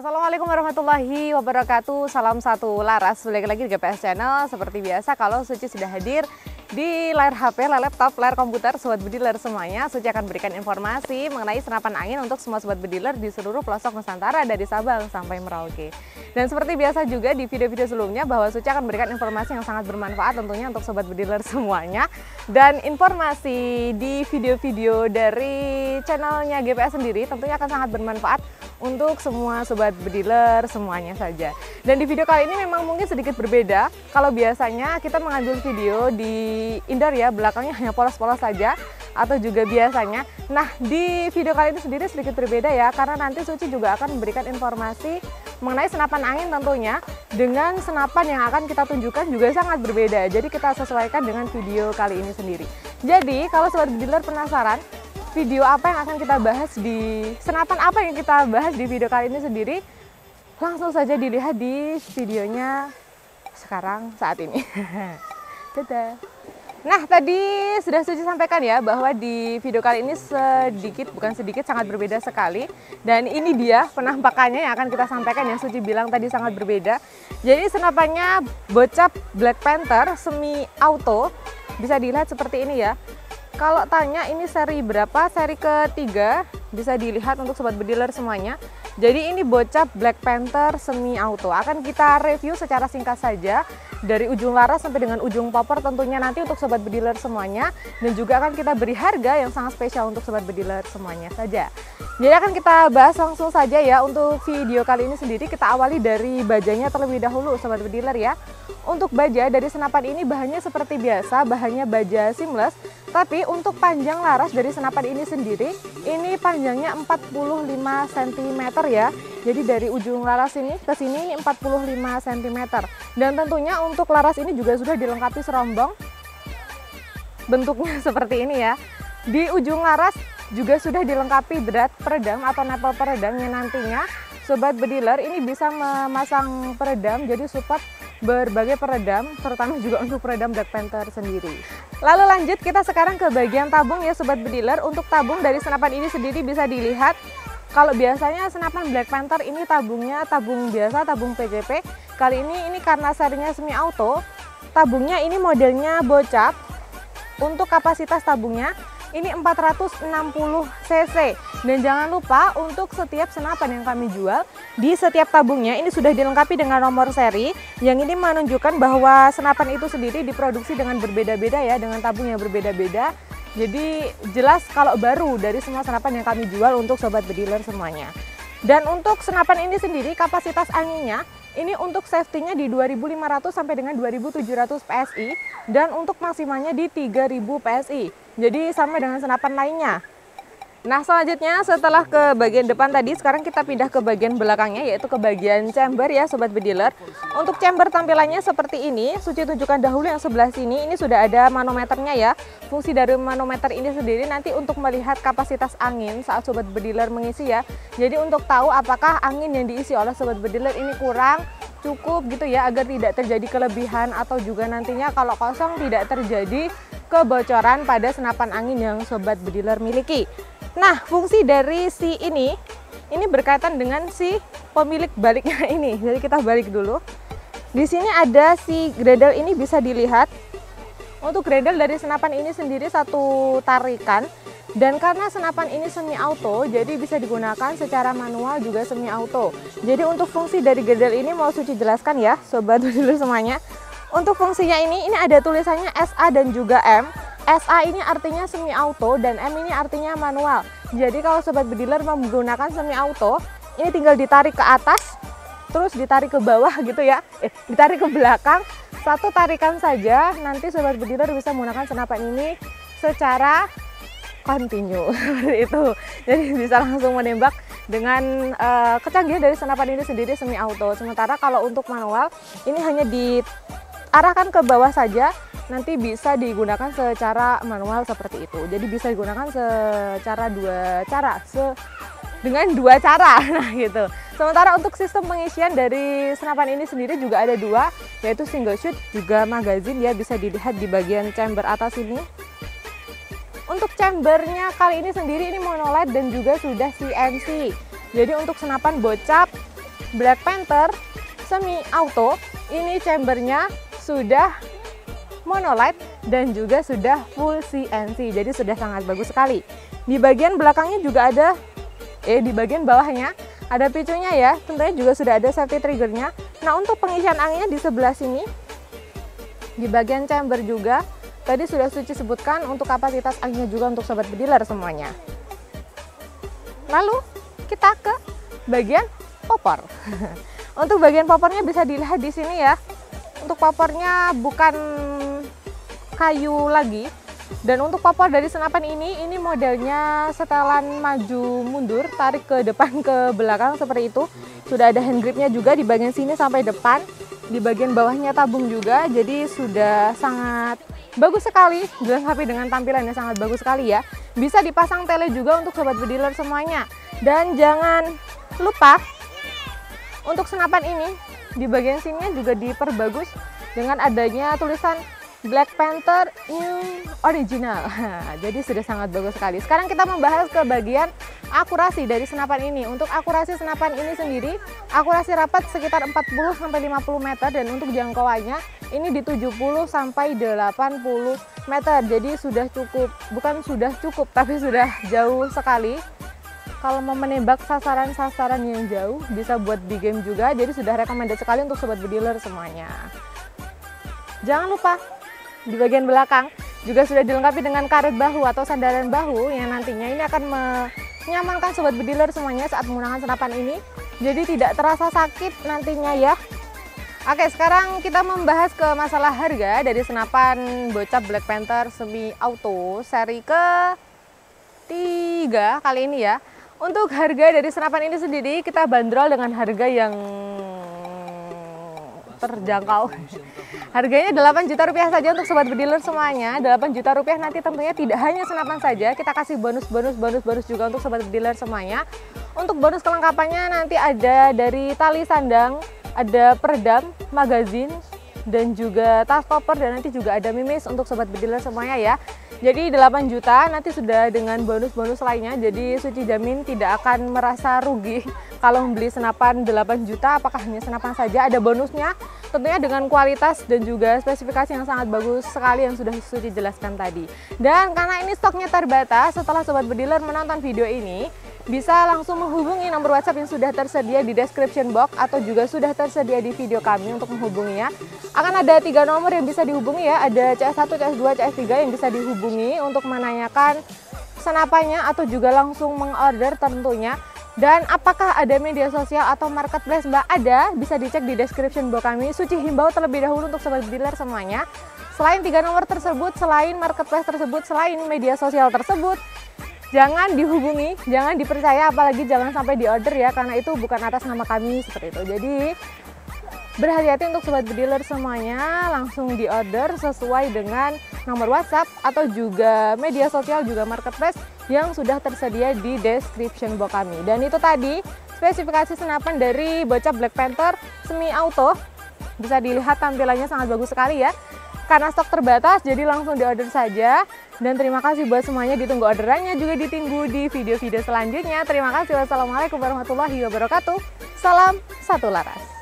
Assalamualaikum warahmatullahi wabarakatuh. Salam satu laras. Balik lagi di GPS Channel. Seperti biasa, kalau Suci sudah hadir di layar HP, layar laptop, layar komputer, sobat bediler semuanya, Suci akan berikan informasi mengenai senapan angin untuk semua sobat bediler di seluruh pelosok Nusantara dari Sabang sampai Merauke. Dan seperti biasa juga di video-video sebelumnya bahwa Suci akan memberikan informasi yang sangat bermanfaat tentunya untuk sobat bediler semuanya. Dan informasi di video-video dari channelnya GPS sendiri tentunya akan sangat bermanfaat untuk semua sobat bediler semuanya saja. Dan di video kali ini memang mungkin sedikit berbeda. Kalau biasanya kita mengambil video di indoor ya, belakangnya hanya polos-polos saja atau juga biasanya. Nah, di video kali ini sendiri sedikit berbeda ya, karena nanti Suci juga akan memberikan informasi mengenai senapan angin tentunya dengan senapan yang akan kita tunjukkan juga sangat berbeda. Jadi kita sesuaikan dengan video kali ini sendiri. Jadi kalau sobat bediler penasaran video apa yang akan kita bahas di senapan apa yang kita bahas di video kali ini sendiri, langsung saja dilihat di videonya sekarang saat ini. Dadah. Nah, tadi sudah Suci sampaikan ya bahwa di video kali ini sedikit, bukan sedikit, sangat berbeda sekali. Dan ini dia penampakannya yang akan kita sampaikan yang Suci bilang tadi sangat berbeda. Jadi senapannya bocap Black Panther semi auto, bisa dilihat seperti ini ya. Kalau tanya ini seri berapa, seri ketiga, bisa dilihat untuk sobat bediler semuanya. Jadi ini bocap Black Panther semi auto. Akan kita review secara singkat saja dari ujung laras sampai dengan ujung popper tentunya nanti untuk sobat bediler semuanya dan juga akan kita beri harga yang sangat spesial untuk sobat bediler semuanya saja. Jadi akan kita bahas langsung saja ya untuk video kali ini sendiri kita awali dari bajanya terlebih dahulu sobat bediler ya. Untuk baja dari senapan ini bahannya seperti biasa, bahannya baja seamless tapi untuk panjang laras dari senapan ini sendiri, ini panjangnya 45 cm ya. Jadi dari ujung laras ini ke sini 45 cm. Dan tentunya untuk laras ini juga sudah dilengkapi serombong. Bentuknya seperti ini ya. Di ujung laras juga sudah dilengkapi berat peredam atau nepel peredamnya nantinya. Sobat bediler ini bisa memasang peredam jadi support berbagai peredam, terutama juga untuk peredam Black Panther sendiri. Lalu lanjut kita sekarang ke bagian tabung ya Sobat Bediler. Untuk tabung dari senapan ini sendiri bisa dilihat kalau biasanya senapan Black Panther ini tabungnya tabung biasa, tabung PGP. Kali ini ini karena serinya semi auto, tabungnya ini modelnya bocap. Untuk kapasitas tabungnya ini 460 cc. Dan jangan lupa untuk setiap senapan yang kami jual di setiap tabungnya ini sudah dilengkapi dengan nomor seri. Yang ini menunjukkan bahwa senapan itu sendiri diproduksi dengan berbeda-beda ya dengan tabung yang berbeda-beda. Jadi jelas kalau baru dari semua senapan yang kami jual untuk sobat bediler semuanya. Dan untuk senapan ini sendiri kapasitas anginnya ini untuk safety-nya di 2500 sampai dengan 2700 PSI dan untuk maksimalnya di 3000 PSI. Jadi sama dengan senapan lainnya. Nah selanjutnya setelah ke bagian depan tadi sekarang kita pindah ke bagian belakangnya yaitu ke bagian chamber ya sobat bediler. Untuk chamber tampilannya seperti ini Suci tunjukkan dahulu yang sebelah sini. Ini sudah ada manometernya ya. Fungsi dari manometer ini sendiri nanti untuk melihat kapasitas angin saat sobat bediler mengisi ya. Jadi untuk tahu apakah angin yang diisi oleh sobat bediler ini kurang cukup gitu ya agar tidak terjadi kelebihan atau juga nantinya kalau kosong tidak terjadi kebocoran pada senapan angin yang sobat bediler miliki Nah, fungsi dari si ini ini berkaitan dengan si pemilik baliknya ini. Jadi kita balik dulu. Di sini ada si gradle ini bisa dilihat. Untuk gradle dari senapan ini sendiri satu tarikan dan karena senapan ini semi auto, jadi bisa digunakan secara manual juga semi auto. Jadi untuk fungsi dari gradle ini mau Suci jelaskan ya, sobat dulu semuanya. Untuk fungsinya ini, ini ada tulisannya SA dan juga M. SA ini artinya semi auto dan M ini artinya manual. Jadi kalau sobat bediler menggunakan semi auto, ini tinggal ditarik ke atas, terus ditarik ke bawah gitu ya, eh, ditarik ke belakang. Satu tarikan saja, nanti sobat bediler bisa menggunakan senapan ini secara kontinu itu. Jadi bisa langsung menembak dengan uh, kecanggihan dari senapan ini sendiri semi auto. Sementara kalau untuk manual ini hanya diarahkan ke bawah saja nanti bisa digunakan secara manual seperti itu. Jadi bisa digunakan secara dua cara, se dengan dua cara. Nah, gitu. Sementara untuk sistem pengisian dari senapan ini sendiri juga ada dua, yaitu single shoot juga magazine ya bisa dilihat di bagian chamber atas ini. Untuk chambernya kali ini sendiri ini monolight dan juga sudah CNC. Jadi untuk senapan bocap Black Panther semi auto ini chambernya sudah monolight dan juga sudah full CNC jadi sudah sangat bagus sekali. Di bagian belakangnya juga ada eh di bagian bawahnya ada picunya ya. Tentunya juga sudah ada safety triggernya. Nah untuk pengisian anginnya di sebelah sini di bagian chamber juga tadi sudah Suci sebutkan untuk kapasitas anginnya juga untuk sobat bediler semuanya. Lalu kita ke bagian popor. Untuk bagian popornya bisa dilihat di sini ya untuk popornya bukan kayu lagi. Dan untuk popor dari senapan ini ini modelnya setelan maju mundur tarik ke depan ke belakang seperti itu. Sudah ada hand gripnya juga di bagian sini sampai depan. Di bagian bawahnya tabung juga jadi sudah sangat bagus sekali. Dilengkapi dengan tampilan yang sangat bagus sekali ya. Bisa dipasang tele juga untuk sobat bediler semuanya. Dan jangan lupa untuk senapan ini di bagian sini juga diperbagus dengan adanya tulisan Black Panther New Original. Jadi sudah sangat bagus sekali. Sekarang kita membahas ke bagian akurasi dari senapan ini. Untuk akurasi senapan ini sendiri, akurasi rapat sekitar 40 sampai 50 meter dan untuk jangkauannya ini di 70 sampai 80 meter. Jadi sudah cukup, bukan sudah cukup tapi sudah jauh sekali. Kalau mau menembak sasaran-sasaran yang jauh bisa buat di game juga. Jadi sudah rekomendasi sekali untuk sobat bediler semuanya. Jangan lupa di bagian belakang juga sudah dilengkapi dengan karet bahu atau sandaran bahu yang nantinya ini akan menyamankan sobat bediler semuanya saat menggunakan senapan ini. Jadi tidak terasa sakit nantinya ya. Oke, sekarang kita membahas ke masalah harga dari senapan bocap Black Panther semi auto seri ke tiga kali ini ya. Untuk harga dari senapan ini sendiri kita bandrol dengan harga yang terjangkau. Harganya 8 juta rupiah saja untuk sobat bediler semuanya. 8 juta rupiah nanti tentunya tidak hanya senapan saja, kita kasih bonus-bonus bonus-bonus juga untuk sobat bediler semuanya. Untuk bonus kelengkapannya nanti ada dari tali sandang, ada peredam, magazin, dan juga tas koper dan nanti juga ada mimis untuk sobat bediler semuanya ya. Jadi 8 juta nanti sudah dengan bonus-bonus lainnya. Jadi Suci jamin tidak akan merasa rugi kalau membeli senapan 8 juta apakah hanya senapan saja ada bonusnya tentunya dengan kualitas dan juga spesifikasi yang sangat bagus sekali yang sudah Suci jelaskan tadi. Dan karena ini stoknya terbatas, setelah Sobat Bediler menonton video ini, bisa langsung menghubungi nomor WhatsApp yang sudah tersedia di description box atau juga sudah tersedia di video kami untuk menghubunginya. Akan ada tiga nomor yang bisa dihubungi ya, ada CS1, CS2, CS3 yang bisa dihubungi untuk menanyakan senapannya atau juga langsung mengorder tentunya. Dan apakah ada media sosial atau marketplace Mbak? Ada, bisa dicek di description box kami. Suci himbau terlebih dahulu untuk sobat dealer semuanya. Selain tiga nomor tersebut, selain marketplace tersebut, selain media sosial tersebut, jangan dihubungi, jangan dipercaya, apalagi jangan sampai di order ya, karena itu bukan atas nama kami seperti itu. Jadi berhati-hati untuk sobat dealer semuanya, langsung di order sesuai dengan nomor WhatsApp atau juga media sosial juga marketplace yang sudah tersedia di description box kami. Dan itu tadi spesifikasi senapan dari bocah Black Panther semi auto. Bisa dilihat tampilannya sangat bagus sekali ya. Karena stok terbatas, jadi langsung di order saja. Dan terima kasih buat semuanya, ditunggu orderannya juga ditunggu di video-video selanjutnya. Terima kasih. Wassalamualaikum warahmatullahi wabarakatuh. Salam satu laras.